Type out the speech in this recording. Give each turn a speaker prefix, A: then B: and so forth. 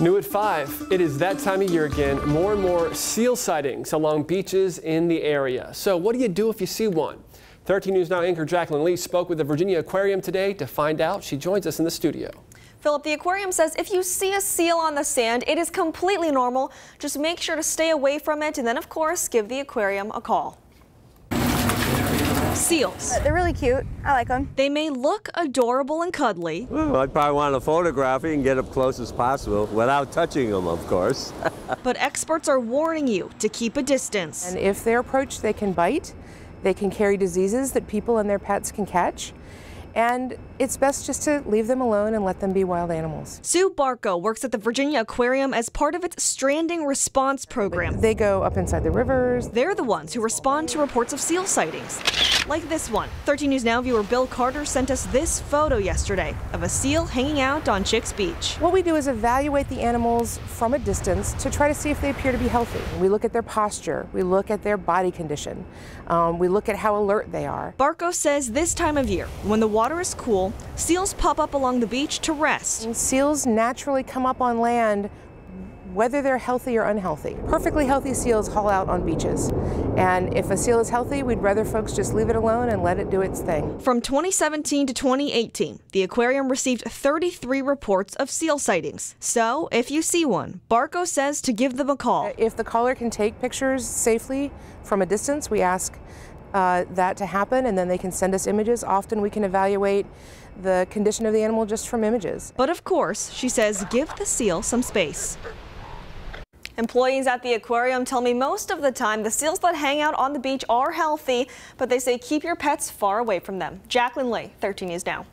A: New at 5, it is that time of year again. More and more seal sightings along beaches in the area. So what do you do if you see one? 13 News Now anchor Jacqueline Lee spoke with the Virginia Aquarium today to find out. She joins us in the studio.
B: Philip, the aquarium says if you see a seal on the sand, it is completely normal. Just make sure to stay away from it and then, of course, give the aquarium a call. Seals.
C: Uh, they're really cute. I like them.
B: They may look adorable and cuddly.
D: Well, I'd probably want to photograph it and get up close as possible without touching them, of course.
B: but experts are warning you to keep a distance.
E: And if they're approached, they can bite. They can carry diseases that people and their pets can catch and it's best just to leave them alone and let them be wild animals.
B: Sue Barco works at the Virginia Aquarium as part of its stranding response program.
E: They go up inside the rivers.
B: They're the ones who respond to reports of seal sightings. Like this one. 13 News Now viewer Bill Carter sent us this photo yesterday of a seal hanging out on Chicks Beach.
E: What we do is evaluate the animals from a distance to try to see if they appear to be healthy. We look at their posture, we look at their body condition, um, we look at how alert they are.
B: Barco says this time of year, when the water is cool, seals pop up along the beach to rest.
E: And seals naturally come up on land whether they're healthy or unhealthy. Perfectly healthy seals haul out on beaches. And if a seal is healthy, we'd rather folks just leave it alone and let it do its thing.
B: From 2017 to 2018, the aquarium received 33 reports of seal sightings. So if you see one, Barco says to give them a call.
E: If the caller can take pictures safely from a distance, we ask uh, that to happen and then they can send us images. Often we can evaluate the condition of the animal just from images.
B: But of course, she says give the seal some space. Employees at the aquarium tell me most of the time the seals that hang out on the beach are healthy, but they say keep your pets far away from them. Jacqueline Lee, 13 News Now.